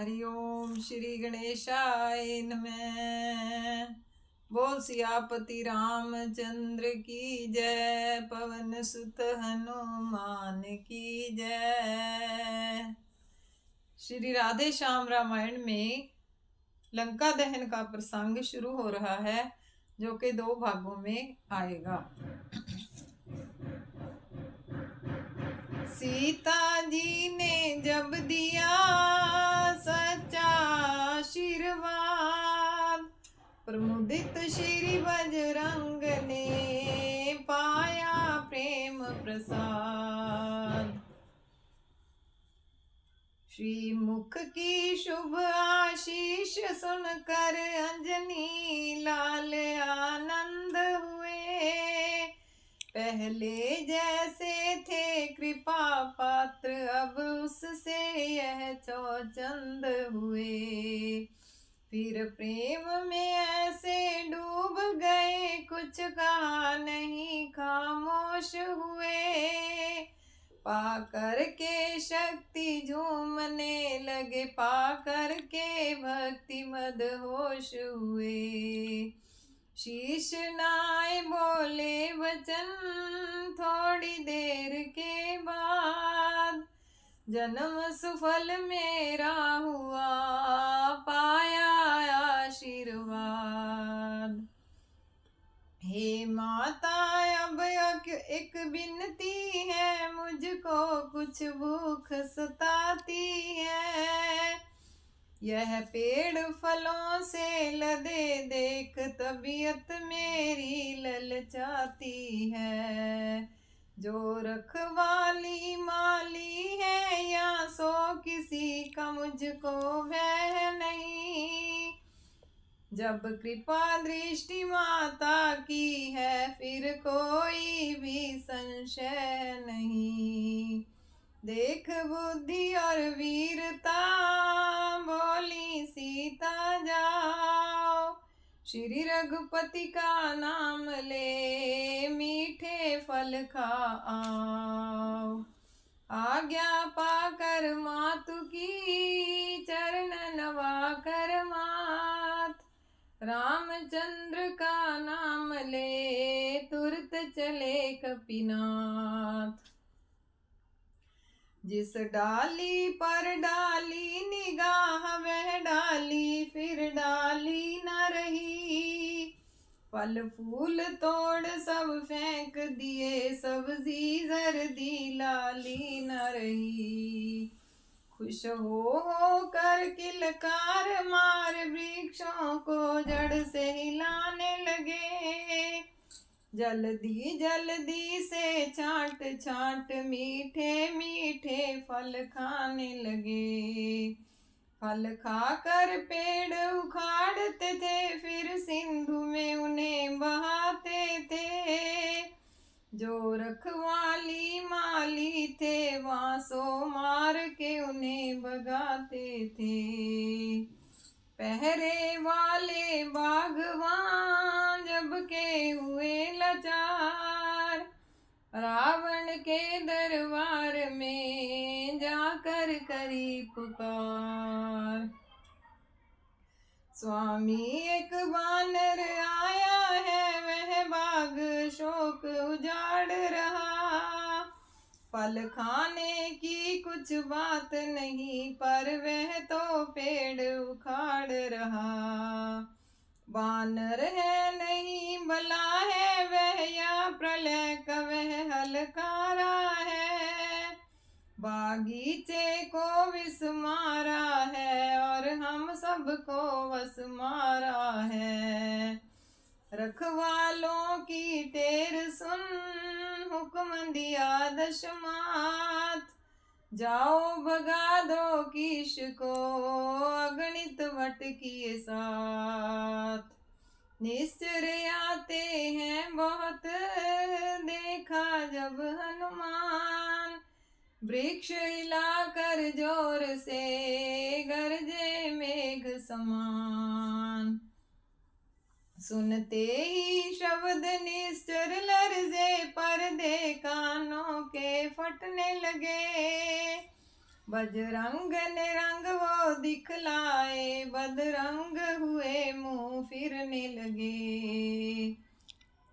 हरि ओम श्री गणेशाय नमः। बोल सियापति रामचंद्र की जय, पवन सुत हनुमान की जय। श्री राधे श्याम रामायण में लंका दहन का प्रसंग शुरू हो रहा है, जो कि दो भागों में आएगा। सीता जी ने जब दिया प्रमुदित श्री बजरंग ने पाया प्रेम प्रसाद। श्री मुख की शुभ आशीष सुनकर अंजनी लाल आनंद हुए। पहले जैसे थे कृपा पात्र, अब उससे यह चौचंद हुए। फिर प्रेम में ऐसे डूब गए, कुछ कहा नहीं खामोश हुए। पाकर के शक्ति झूमने लगे, पाकर के भक्ति मद होश हुए। शीश नाय बोले, वचन थोड़ी देर के बाद जन्म सुफल मेरा हुआ, पाया आशीर्वाद। हे माता, अब एक बिनती है, मुझको कुछ भूख सताती है। यह पेड़ फलों से लदे देख, तबीयत मेरी ललचाती है। जो रखवाली माली है या सो किसी का मुझको वह नहीं। जब कृपा दृष्टि माता की है, फिर कोई भी संशय नहीं। देख बुद्धि और वीरता, बोली सीता जाओ। श्री रघुपति का नाम ले, मीठे फल खाओ। आज्ञा पाकर मातु की, चरण नवा कर मात। रामचंद्र का नाम ले, तुरत चले कपिनाथ। जिस डाली पर डाली निगाह, वह डाली फिर डाली न रही। फल फूल तोड़ सब फेंक दिए सब्ज़ी जर्दी लाली न रही। खुश हो हो कर किलकार मार, वृक्षों को जड़ से हिलाने लगे। जल्दी जल्दी से छाट छाट मीठे मीठे फल खाने लगे। फल खाकर पेड़ उखाड़ते थे, फिर सिंधु में उन्हें बहाते थे। जो रखवाली माली थे वासो मार के उन्हें भगाते थे। पहरे वाले बागवान जब के हुए लाचार। रावण के दरबार में जाकर करी पुकार। स्वामी एक बानर आया है, वह बाग शोक उजाड़ रहा फल खाने की कुछ बात नहीं, पर वह तो पेड़ उखाड़ रहा। बानर है नहीं भला है वह या प्रलय का वह हलकारा है। बागीचे को विष मारा है और हम सबको वस मारा है। रखवालों की टेर सुन, हुक्म दिया दशमात। जाओ भगा दो किश को, अगणित वट किए साथ। निश्चर आते हैं बहुत, देखा जब हनुमान। वृक्ष हिलाकर ज़ोर से, गरजे मेघ समान। सुनते ही शब्द निश्चर लरजे पर्दे कानों के फटने लगे। बजरंग ने रंग वो दिखलाए बदरंग हुए मुँह फिरने लगे।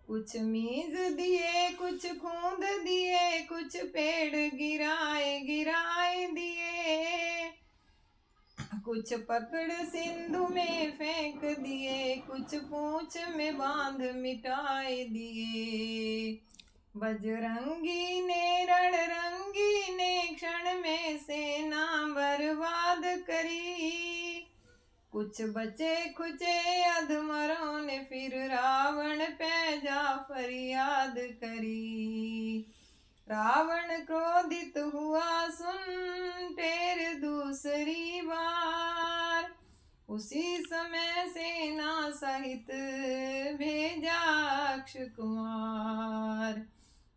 कुछ मीज दिए, कुछ खूंद दिए, कुछ पेड़ गिराए गिराए दिए। कुछ पकड़ सिंधु में फेंक दिए, कुछ पूछ में बाँध मिटाए दिए। बजरंगी ने रण रंगी ने क्षण में सेना बर्बाद करी। कुछ बचे, खुचे अधमरों ने फिर रावण पे जा फरियाद करी। रावण क्रोधित हुआ, सुन, टेर दूसरी। उसी समय सेना सहित भेजा कुमार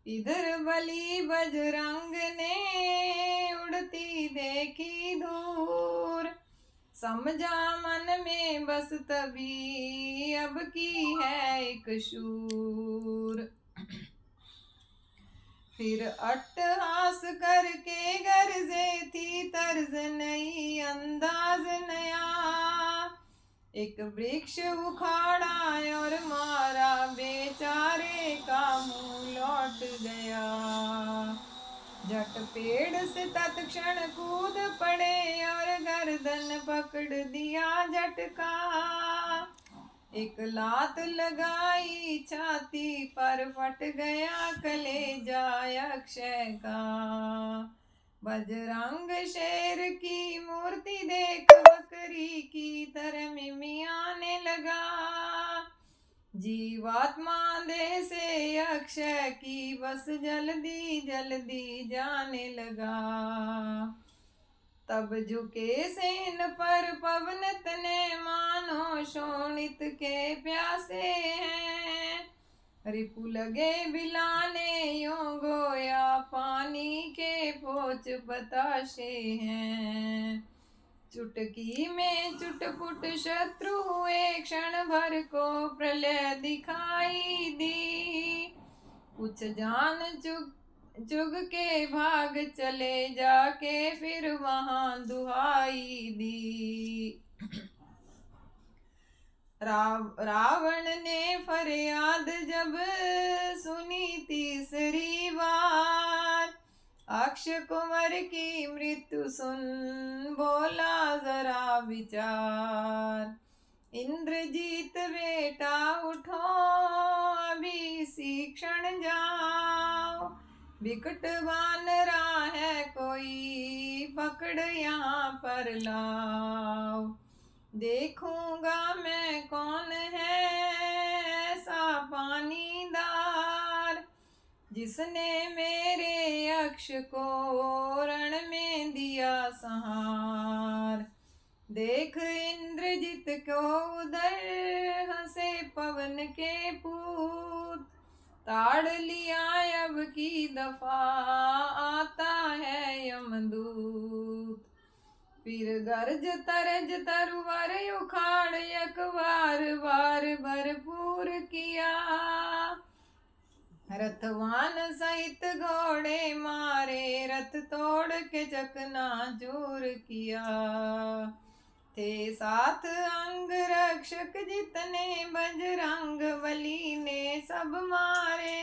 इधर बली बजरंग ने उड़ती देखी दूर समझा मन में बस तभी अब की है एक शूर। फिर अट्टहास करके गरजे थी, तर्ज नई, अंदाज नया। एक वृक्ष उखाड़ा और मारा बेचारे का मुँह लौट गया। जट पेड़ से तत्क्षण कूद पड़े और गर्दन पकड़ दिया झटका एक लात लगाई, छाती पर फट गया कलेजा अक्षय का। बजरंग शेर की मूर्ति देख बकरी की तरह मिमियाने लगा। जीवात्मा दे से अक्षय की बस जल्दी जल्दी जाने लगा। तब झुके सेन पर पवनत ने मानो शोणित के प्यासे हैं। रिपु लगे बिलाने, यो गोया पानी के पोच बताशे हैं। चुटकी में चुटपुट शत्रु हुए क्षण भर को प्रलय दिखाई दी। कुछ जान चुग चुग के भाग चले जाके फिर वहाँ दुहाई दी। राव, रावण ने फरियाद जब सुनी तीसरी बार, अक्ष कुंवर की मृत्यु सुन बोला जरा विचार। इंद्रजीत बेटा उठो, अभी शिक्षण क्षण जाओ। विकट बान रहा है कोई, पकड़ यहाँ पर लाओ। देखूँगा मैं कौन है ऐसा पानीदार जिसने मेरे अक्ष को रण में दिया सहार। देख इंद्रजित को उधर हंसे पवन के पूत। ताड़ लिया अब की दफ़ा, आता है यमदूत। फिर गर्ज तरज तरवर उखाड़ एक बार बार भरपूर किया। रथवान सहित घोड़े मारे, रथ तोड़ के चकना चूर किया। थे साथ अंग रक्षक जितने बजरंग बली ने सब मारे।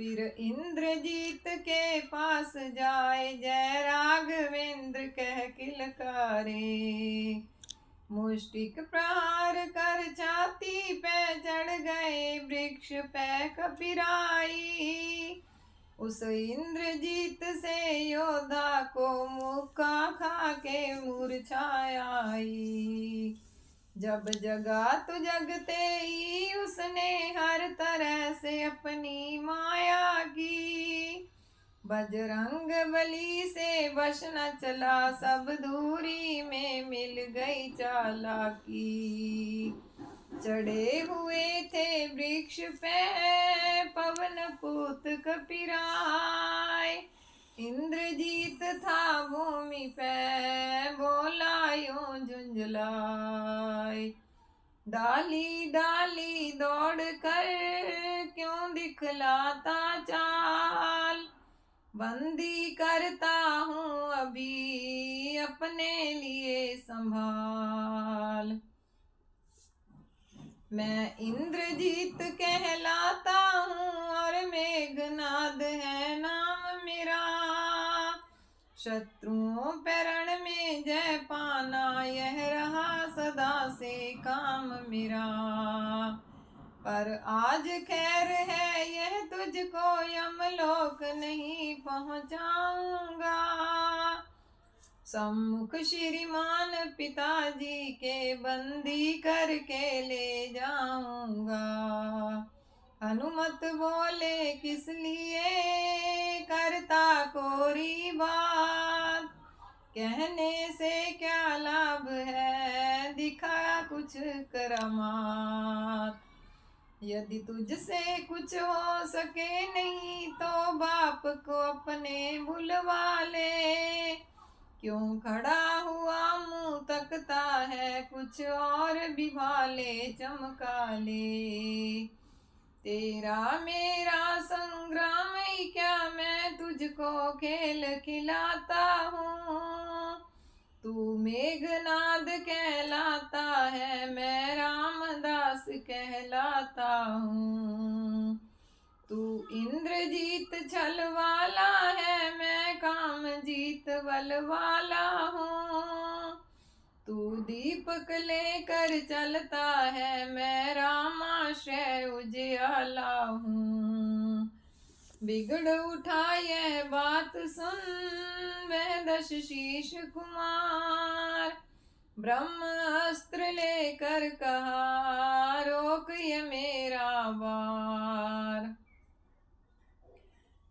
फिर इंद्रजीत के पास जाए, जय राघवेंद्र कह किलकारे। मुष्टिक प्रहार कर छाती पे चढ़ गए, वृक्ष पे कपिराई। उस इंद्रजीत से योद्धा को मुक्का खा के मूर्छाई जब जगा तो जगते ही उसने हर तरह से अपनी माया की। बजरंग बली से बस न चला, सब दूरी में मिल गई चालाकी। चढ़े हुए थे वृक्ष पे, पवन पूत कपिराय। इंद्रजीत था भूमि पे बोला यूँ झुंझलाए। डाली डाली दौड़ कर क्यों दिखलाता चाल? बंदी करता हूँ अभी अपने लिए संभाल। मैं इंद्रजीत कहलाता हूँ और मेघनाद है नाम मेरा। शत्रुओं पैरण में जय पाना, यह रहा सदा से काम मेरा। पर आज खैर है, यह तुझको यमलोक नहीं पहुंचाऊँगा। सम्मुख श्रीमान पिताजी के बंदी करके ले जाऊँगा। हनुमत बोले, किस लिए करता कोरी बात? कहने से क्या लाभ है? दिखा कुछ करमात। यदि तुझसे कुछ हो सके नहीं तो बाप को अपने बुलवा ले। क्यों खड़ा हुआ मुँह तकता है, कुछ और भी भाले चमका ले। तेरा मेरा संग्राम ही क्या मैं तुझको खेल खिलाता हूँ? तू मेघनाद कहलाता है, मैं रामदास कहलाता हूँ। तू इंद्रजीत छल वाला है, मैं काम जीत बल वाला हूँ। तू दीपक लेकर चलता है, मैं रामाश्रय उजियाला हूँ। बिगड़ उठा यह बात सुन, वह दश शीश कुमार। ब्रह्म अस्त्र लेकर कहा, रोक ये मेरा बार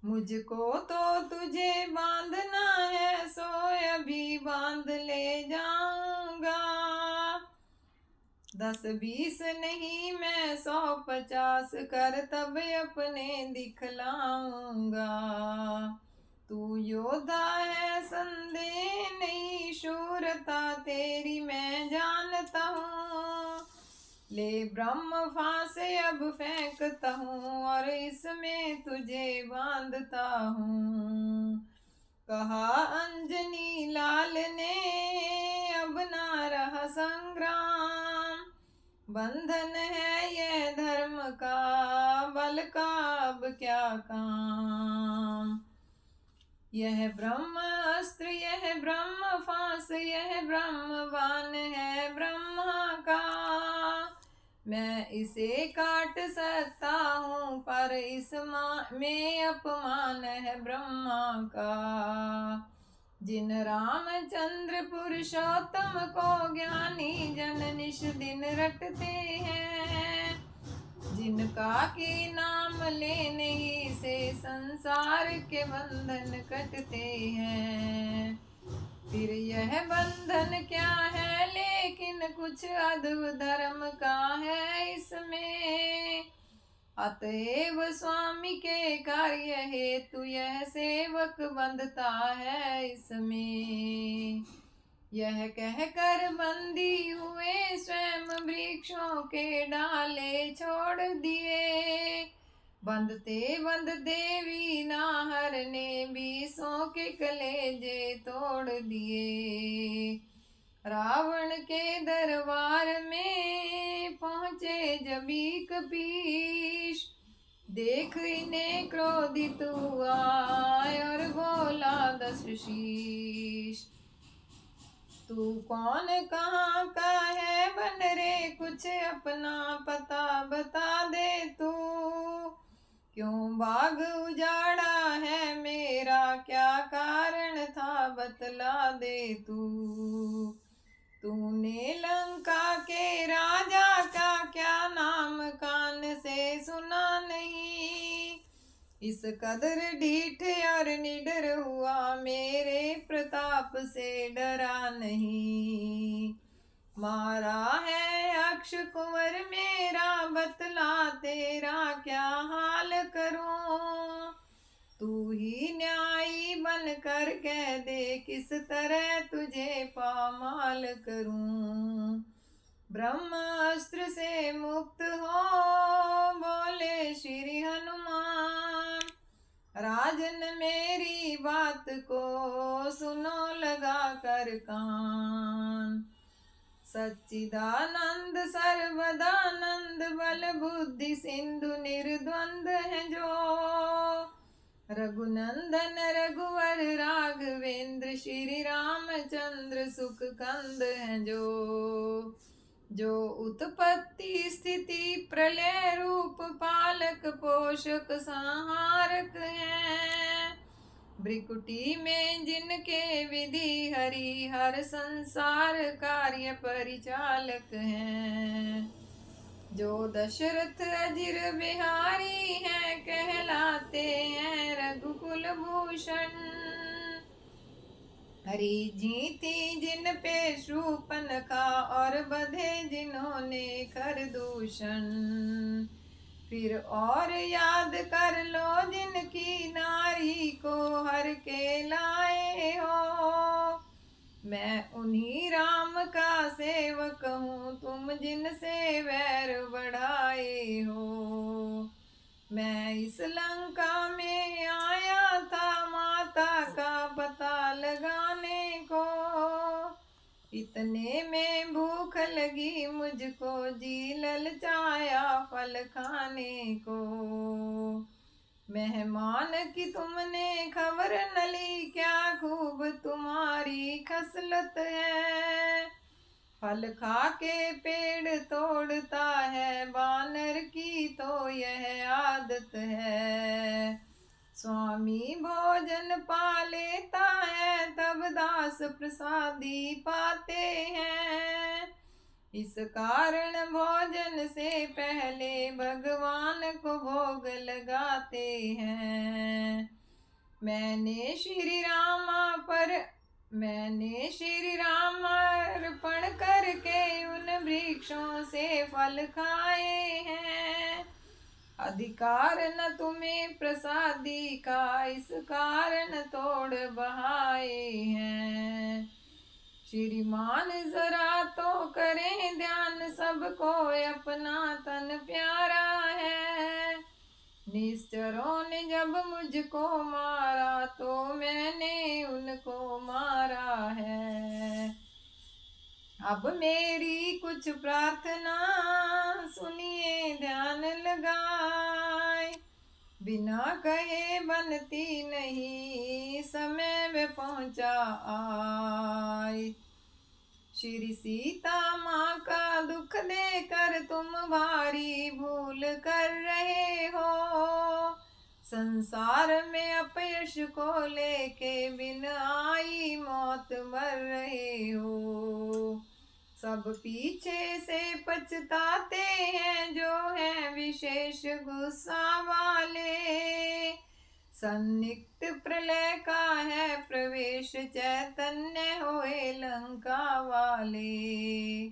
मुझको तो तुझे बांधना है सो अभी बाँध ले जाऊँगा दस बीस नहीं मैं सौ पचास कर तब अपने दिखलाऊँगा तू योद्धा है, संदेह नहीं, शूरता तेरी मैं जानता हूँ। ले ब्रह्म फांसे अब फेंकता हूँ और इसमें तुझे बांधता हूँ। कहा अंजनी लाल ने, अब ना रहा संग्राम। बंधन है ये धर्म का, बल का, अब क्या काम? यह ब्रह्म अस्त्र यह ब्रह्म फांस यह ब्रह्म ब्रह्मवान है ब्रह्मा का। मैं इसे काट सकता हूँ, पर इस में अपमान है ब्रह्मा का। जिन रामचंद्र पुरुषोत्तम को ज्ञानी जन निश दिन रटते हैं, जिनका के नाम लेने ही से संसार के बंधन कटते हैं। फिर यह बंधन क्या है? लेकिन कुछ अद्भुत धर्म का है इसमें। अतएव स्वामी के कार्य हेतु यह सेवक बंधता है इसमें। यह कहकर बंदी हुए स्वयं वृक्षों के डाले छोड़ दिए। बंदते बंद देवी नाहर ने बीसों के कलेजे तोड़ दिए। रावण के दरबार में पहुँचे जबी कपीश देख इन्हें क्रोधित हुआ और बोला, दस शीश, तू कौन, कहाँ का है? बन रे कुछ अपना पता, बता दे तू। क्यों बाग उजाड़ा है मेरा? क्या कारण था? बतला दे तू। तूने लंका के राजा का क्या नाम कान से सुना नहीं? इस कदर ढीठ और निडर हुआ मेरे प्रताप से डरा नहीं। मारा है अक्ष कुंवर मेरा, बतला तेरा क्या हाल करूँ? तू ही न्यायी बन कर कह दे, किस तरह तुझे पामाल करूँ? ब्रह्म अस्त्र से मुक्त हो, बोले श्री हनुमान। राजन मेरी बात को सुनो लगा कर कान। सच्चिदानंद, सर्वदानंद बल बुद्धि सिंधु निर्द्वंद है जो। रघुनंदन, रघुवर, राघवेंद्र, श्री रामचंद्र सुख कंद है जो। जो उत्पत्ति स्थिति, प्रलय रूप, पालक, पोषक, संहारक है। ब्रिकुटी में जिनके विधि हरि हर संसार कार्य परिचालक हैं। जो दशरथ अजिर बिहारी है, कहलाते हैं रघुकुल भूषण। हरी जीती जिन पे शूपन का और बधे जिन्होंने कर दूषण। फिर और याद कर लो जिनकी नारी को हर के लाए हो। मैं उन्हीं राम का सेवक हूँ, तुम जिनसे वैर बढ़ाए हो। मैं इस लंका में आया था माता का पता लगाने को। इतने में भूख लगी मुझको, जी ललचाया फल खाने को। मेहमान की तुमने खबर नली क्या खूब तुम्हारी खसलत है? फल खा के पेड़ तोड़ता है, बानर की तो यह आदत है। स्वामी भोजन पा लेता है, तब दास प्रसादी पाते हैं। इस कारण भोजन से पहले भगवान को भोग लगाते हैं। मैंने श्री रामा पर, मैंने श्री राम अर्पण करके उन वृक्षों से फल खाए हैं। अधिकार न तुम्हें प्रसादी का इस कारण तोड़ बहाए हैं। श्रीमान, जरा तो करें ध्यान सबको, अपना तन प्यारा है। निश्चरों ने जब मुझको मारा तो मैंने उनको मारा है। अब मेरी कुछ प्रार्थना सुनिए, ध्यान लगाए। बिना कहे बनती नहीं, समय में पहुँचा आए। श्री सीता माँ का दुख देकर तुम भारी भूल कर रहे हो। संसार में अपयश को लेके बिन आई मौत मर रहे हो। सब पीछे से पछताते हैं, जो है विशेष गुस्सा वाले। सन्निक्त प्रलय का है प्रवेश, चैतन्य होए लंका वाले।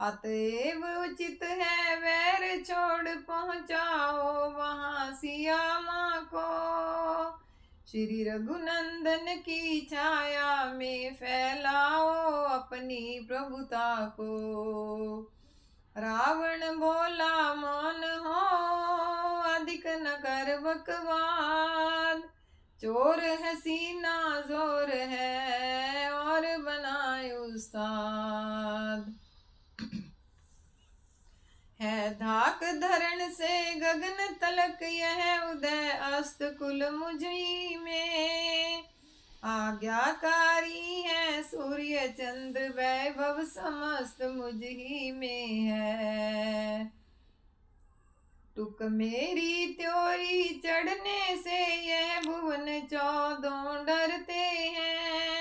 अतएव उचित है वैर छोड़ पहुँचाओ, वहाँ सिया माँ को। श्री रघुनंदन की छाया में फैलाओ अपनी प्रभुता को। रावण बोला, मौन हो, अधिक न कर बकवाद। चोर है सीना, ज़ोर है और बनाए उस्ताद। है धाक धरण से गगन तलक यह उदय अस्त कुल मुझी में। आज्ञाकारी है सूर्य चंद्र वैभव समस्त मुझमें है। टुक मेरी त्योरी चढ़ने से यह भुवन चौदों डरते हैं।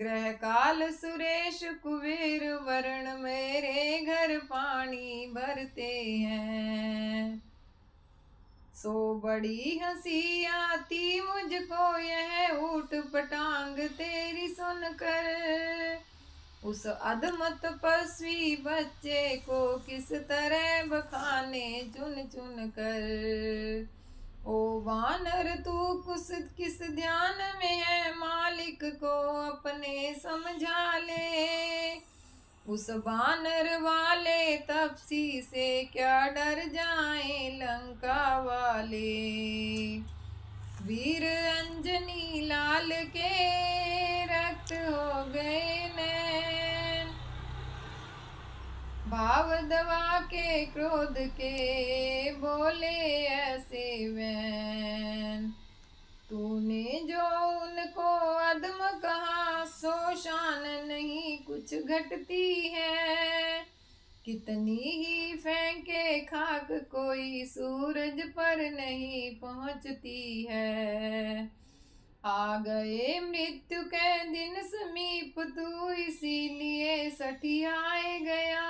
ग्रह काल सुरेश कुबेर वर्ण मेरे घर पानी भरते हैं। सो बड़ी हँसी आती मुझको यह ऊट पटांग तेरी सुनकर। उस अधमत पसवी बच्चे को किस तरह बखाने चुन चुन कर। ओ वानर, तू कुस, किस ध्यान में है? मालिक को अपने समझा ले। उस वानर वाले तपसी से क्या डर जाए लंका वाले? वीर अंजनी लाल के भाव दवा के क्रोध के बोले ऐसे वैन। तूने जो उनको अदम कहा, सो शान नहीं कुछ घटती है। कितनी ही फेंके खाक कोई सूरज पर नहीं पहुँचती है। आ गए मृत्यु के दिन समीप, तू इसीलिए सठियाए गया।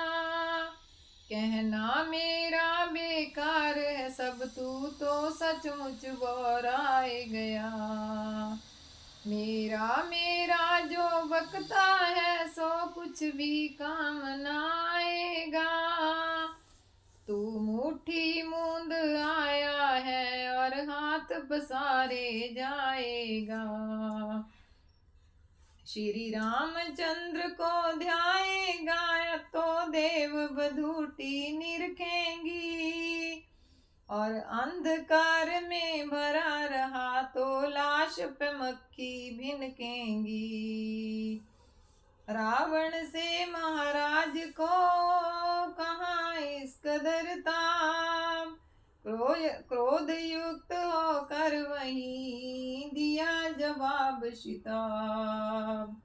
कहना मेरा बेकार है, सब तू तो सचमुच बोराए गया। मेरा मेरा जो बकता है, सो कुछ भी काम आएगा। तू मुट्ठी मूंद आया है हाथ पसारे जाएगा। श्री रामचंद्र को ध्याएगा तो देव बधूटी निरखेंगी और अंधकार में भरा रहा तो लाश पे मक्खी भिनकेंगी रावण से महाराज को कहा इस कदर ताम क्रोध युक्त होकर वही दिया जवाब शिताब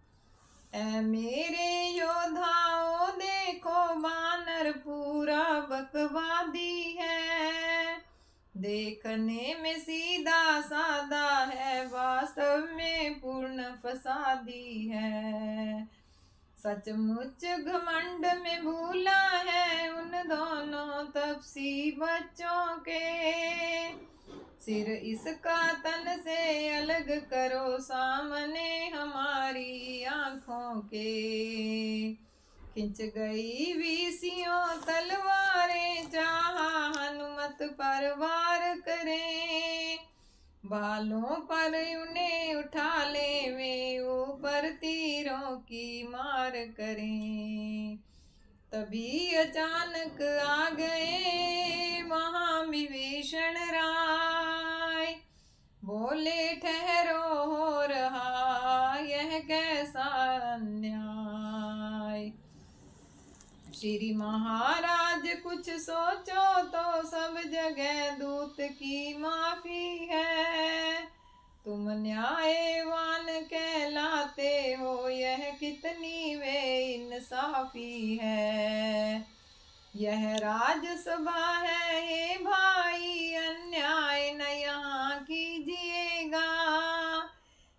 ए मेरे योद्धाओं, देखो बानर पूरा बकवादी है। देखने में सीधा सादा है, वास्तव में पूर्ण फसादी है। सचमुच घमंड में भूला है उन दोनों तपसी बच्चों के। सिर इसका तन से अलग करो सामने हमारी आँखों के। खिंच गई वीसियों तलवारें, चाहा हनुमत पर वार करें। बालों पर उन्हें उठा ले वे ऊपर तीरों की मार करें। तभी अचानक आ गए वहाँ विभीषण राय। बोले, ठहरो हो रहा, यह कैसा अन्याय श्री महाराज कुछ सोचो तो सब जगह दूत की माफ़ी है। तुम न्यायवान कहलाते हो, यह कितनी वे इंसाफी है। यह राजसभा है, हे भाई अन्याय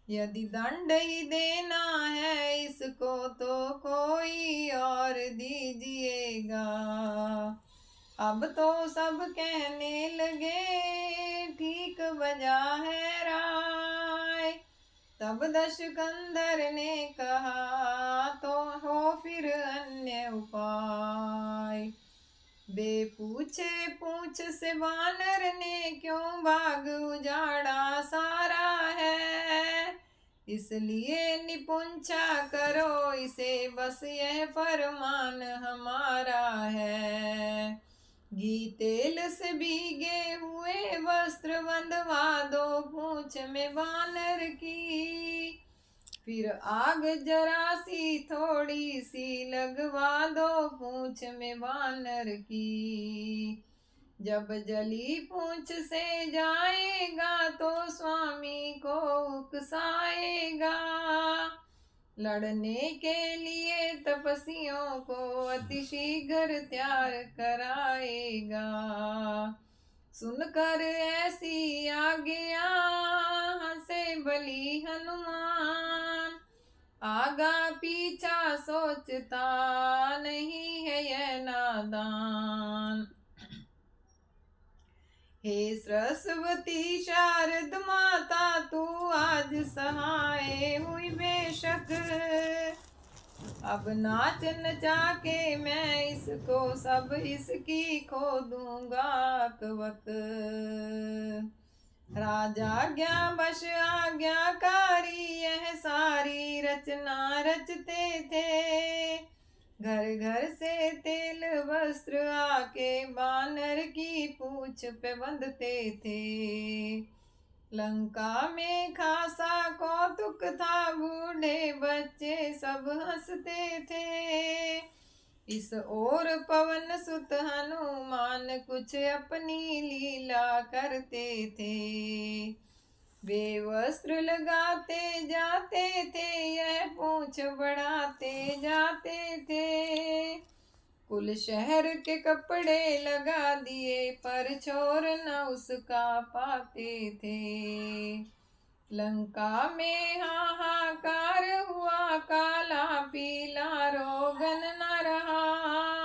यदि दंड ही देना है इसको तो कोई और दीजिएगा। अब तो सब कहने लगे, ठीक बजा है राय। तब दशकंदर ने कहा तो हो फिर अन्य उपाय। बे पूछे पूछ से वानर ने क्यों बाग उजाड़ा सारा है? इसलिए निपुंछा करो, इसे बस यह फरमान हमारा है। घी तेल से भीगे हुए वस्त्र बंधवा दो पूछ में वानर की। फिर आग जरा सी, थोड़ी सी लगवा दो पूछ में वानर की। जब जली पूछ से जाएगा तो स्वामी को उकसाएगा। लड़ने के लिए तपस्वियों को अतिशीघ्र तैयार कराएगा। सुनकर ऐसी आज्ञा हंसे बली हनुमान आगा पीछा सोचता नहीं है यह नादान। हे सरस्वती शारद माता, तू आज सहाय हुई बेशक। अब नाच नचा के मैं इसको सब इसकी खो दूँगा अकवक राजा ज्ञा बश आ रचना रचते थे। घर घर से तेल वस्त्र आके बानर की पूछ पे बंधते थे। लंका में खासा कौतुक था, बूढ़े बच्चे सब हँसते थे। इस ओर पवन सुत हनुमान कुछ अपनी लीला करते थे। वे वस्त्र लगाते जाते थे, यह पूछ बढ़ाते जाते थे। कुल शहर के कपड़े लगा दिए, पर छोर न उसका पाते थे। लंका में हाहाकार हुआ, काला पीला रोगन न रहा।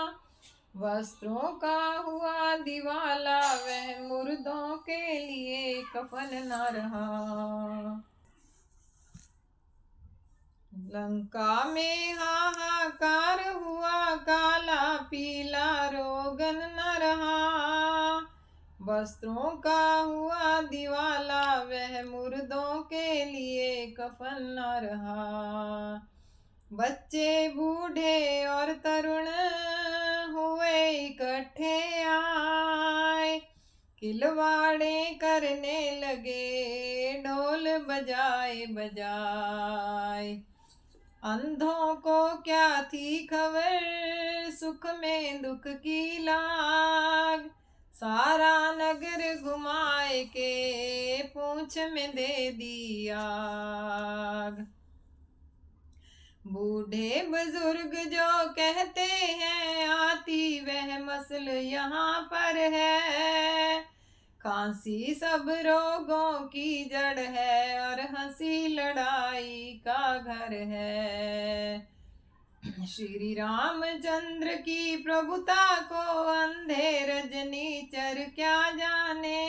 वस्त्रों का हुआ दिवाला, वह मुर्दों के लिए कफन न रहा। लंका में हाहाकार हुआ, काला पीला रोगन न रहा। वस्त्रों का हुआ दिवाला, वह मुर्दों के लिए कफन न रहा। बच्चे, बूढ़े और तरुण हुए इकट्ठे आए। खिलवाड़े करने लगे, ढोल बजाए बजाए। अंधों को क्या थी खबर? सुख में दुख की लाग। सारा नगर घुमाए के पूछ में दे दिया बूढ़े बुज़ुर्ग जो कहते हैं, आती वह मसल यहाँ पर है। खांसी सब रोगों की जड़ है और हँसी लड़ाई का घर है। श्री रामचंद्र की प्रभुता को अंधे रजनी चर क्या जाने?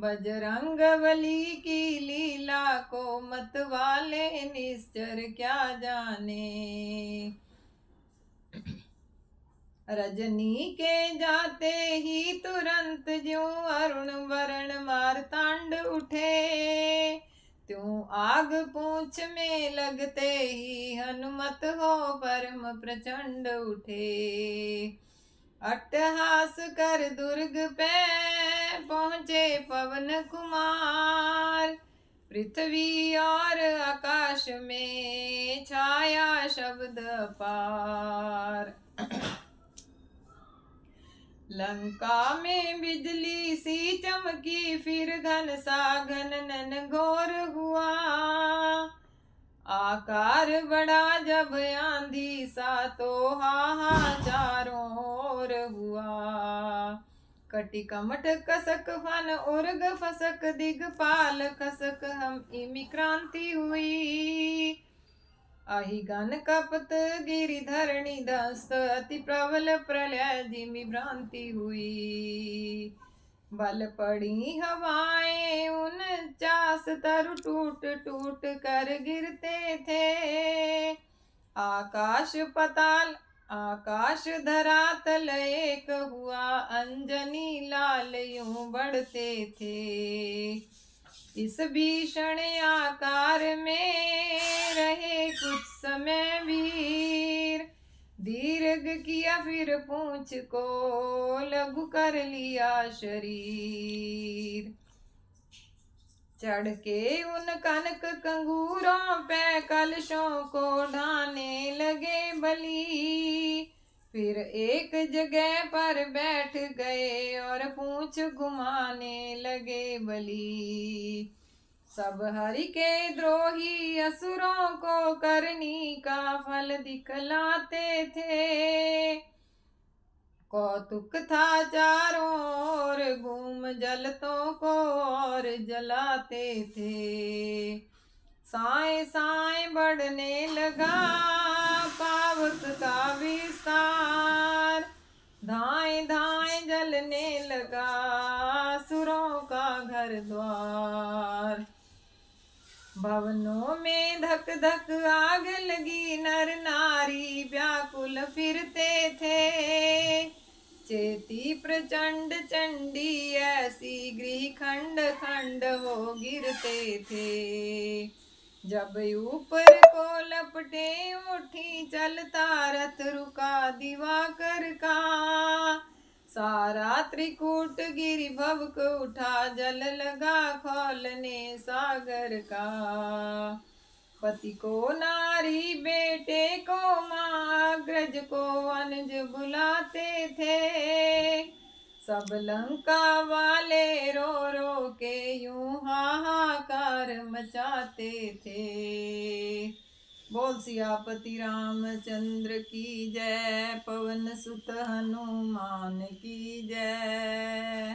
बजरंग बली की लीला को मत वाले निश्चर क्या जाने? रजनी के जाते ही तुरंत ज्यो अरुण वरण मारतांड उठे। त्यों आग पूछ में लगते ही हनुमत हो परम प्रचंड उठे। अट्टहास कर दुर्ग पे पहुँचे पवन कुमार। पृथ्वी और आकाश में छाया शब्द पार। लंका में बिजली सी चमकी, फिर घन सा घन नन घोर हुआ। आकार बड़ा जब आंधी सा तो हाहाचारों ओर हुआ। कटि कमट कसक फन उर्ग फसक दिगपाल खसक, हम इमि क्रांति हुई। आही गन कपत गिरी धरणी दस्त, अति प्रबल प्रलय जिमि भ्रांति हुई। बल पड़ी हवाएँ, उन चास तरु टूट टूट कर गिरते थे। आकाश पताल, आकाश धरातल, एक हुआ अंजनी लाल यूँ बढ़ते थे। इस भीषण आकार में रहे कुछ समय वीर दीर्घ किया फिर पूछ को लघु कर लिया शरीर। चढ़ के उन कनक कंगूरों पे कलशों को ढाने लगे बली। फिर एक जगह पर बैठ गए और पूछ घुमाने लगे बली। सब हरि के द्रोही असुरों को करनी का फल दिखलाते थे। कौतुक था चारों ओर, घूम जलतों को और जलाते थे। साए साए बढ़ने लगा पावक का विस्तार। धाए धाए जलने लगा सुरों का घर द्वार। भवनों में धक धक आग लगी, नर नारी व्याकुल फिरते थे। चेती प्रचंड चंडी, ऐसी गृह खंड खंड हो गिरते थे। जब ऊपर को लपटे, उठी चलता रथ रुका दिवाकर का। सारा त्रिकूट गिरी भव को उठा जल लगा खोलने सागर का। पति को नारी बेटे को माँ ग्रज को अनज बुलाते थे। सब लंका वाले रो रो के यूँ हाहाकार मचाते थे। बोल सियापति रामचंद्र की जय पवन सुत हनुमान की जय।